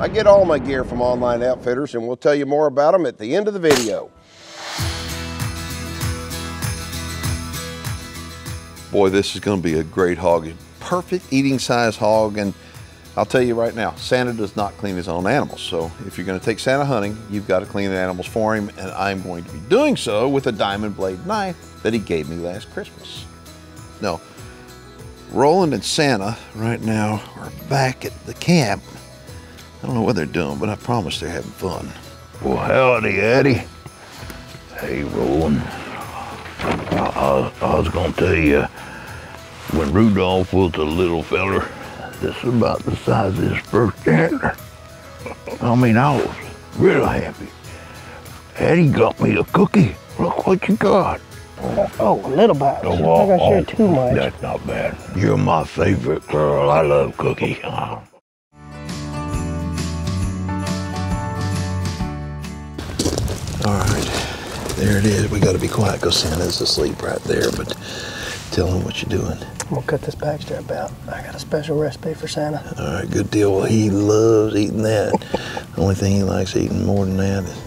I get all my gear from Online Outfitters and we'll tell you more about them at the end of the video. Boy, this is gonna be a great hog. Perfect eating size hog and I'll tell you right now, Santa does not clean his own animals. So if you're gonna take Santa hunting, you've got to clean the animals for him, and I'm going to be doing so with a diamond blade knife that he gave me last Christmas. No, Roland and Santa right now are back at the camp. I don't know what they're doing, but I promise they're having fun. Well, howdy, Eddie. Hey, Roland. I, I, I was gonna tell you, when Rudolph was a little feller, this is about the size of his first antler. I mean, I was real happy. Eddie got me a cookie. Look what you got. Oh, a little bit. Oh, I'm not gonna oh, too much. That's not bad. You're my favorite girl. I love cookie. There it is. We got to be quiet because Santa's asleep right there, but tell him what you're doing. I'm gonna cut this back strap out. I got a special recipe for Santa. All right, good deal. Well, he loves eating that. the only thing he likes eating more than that is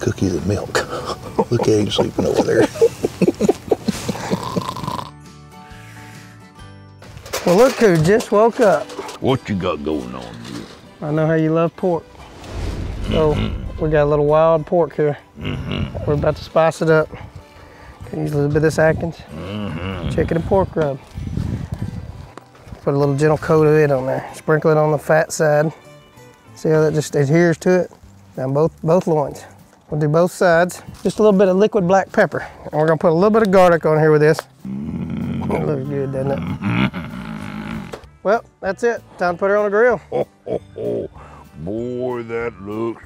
cookies and milk. Look at him sleeping over there. Well, look who just woke up. what you got going on here? I know how you love pork. So mm-hmm. We got a little wild pork here. Mm-hmm. We're about to spice it up. Can use a little bit of this Atkins. Mm-hmm. Chicken and pork rub. Put a little gentle coat of it on there. Sprinkle it on the fat side. See how that just adheres to it? Down both both loins. We'll do both sides. Just a little bit of liquid black pepper. And we're gonna put a little bit of garlic on here with this. It mm-hmm. looks good, doesn't it? Well, that's it. Time to put her on the grill. Oh, oh, oh. Boy, that looks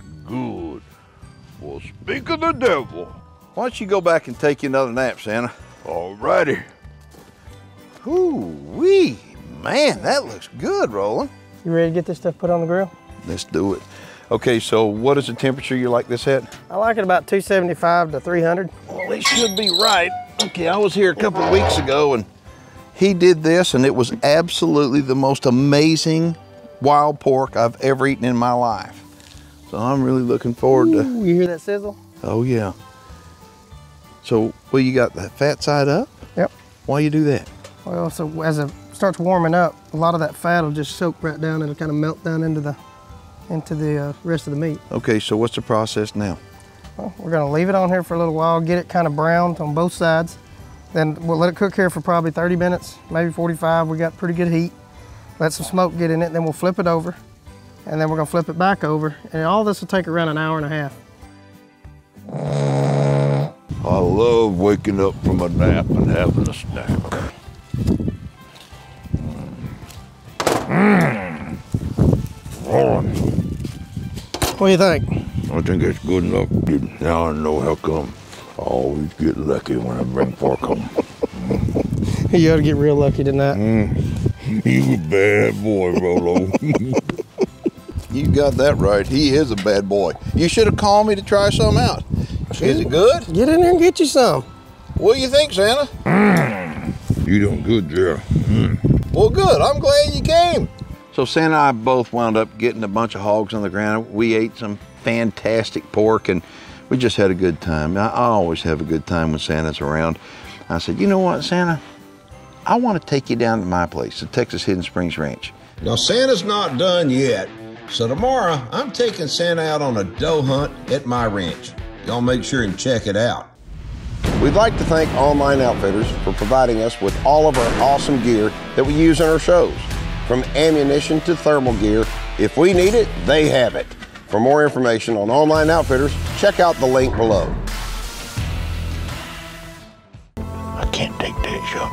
speak of the devil. Why don't you go back and take you another nap, Santa? All righty. Ooh, wee. Man, that looks good, Roland. You ready to get this stuff put on the grill? Let's do it. Okay, so what is the temperature you like this at? I like it about 275 to 300. Well, it should be right. Okay, I was here a couple of weeks ago and he did this and it was absolutely the most amazing wild pork I've ever eaten in my life. So I'm really looking forward to, you hear that sizzle? oh yeah. So, well, you got the fat side up? Yep. Why you do that? Well, so as it starts warming up, a lot of that fat will just soak right down and it'll kind of melt down into the into the uh, rest of the meat. Okay, so what's the process now? Well, we're gonna leave it on here for a little while, get it kind of browned on both sides. Then we'll let it cook here for probably 30 minutes, maybe 45. We got pretty good heat. Let some smoke get in it, then we'll flip it over. And then we're gonna flip it back over. And all this will take around an hour and a half. I love waking up from a nap and having a snack. Mmm. What do you think? I think it's good enough. Now I know how come I always get lucky when I bring pork home. You ought to get real lucky tonight. Mm. You a bad boy, Rolo. You got that right. He is a bad boy. You should have called me to try some out. Is it good? Get in there and get you some. What do you think, Santa? Mm. you doing good there. Mm. Well, good. I'm glad you came. So Santa and I both wound up getting a bunch of hogs on the ground. We ate some fantastic pork and we just had a good time. I, I always have a good time when Santa's around. I said, you know what, Santa? I want to take you down to my place, the Texas Hidden Springs Ranch. Now, Santa's not done yet. So tomorrow, I'm taking Santa out on a doe hunt at my ranch. Y'all make sure and check it out. We'd like to thank Online Outfitters for providing us with all of our awesome gear that we use in our shows. From ammunition to thermal gear, if we need it, they have it. For more information on Online Outfitters, check out the link below. I can't take that shot.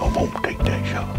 I won't take that shot.